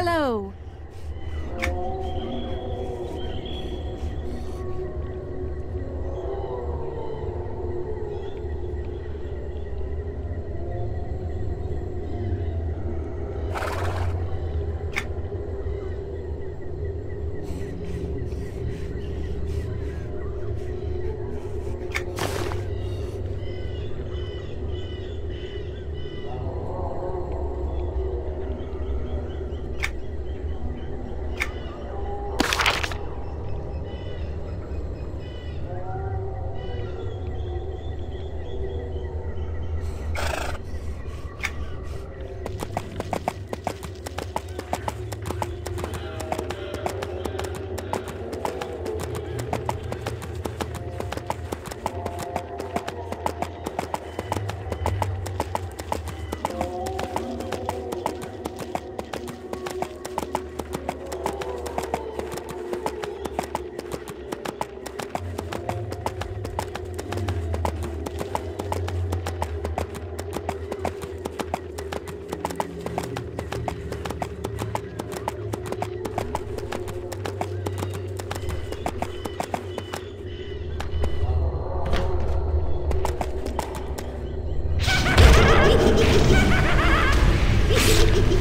Hello.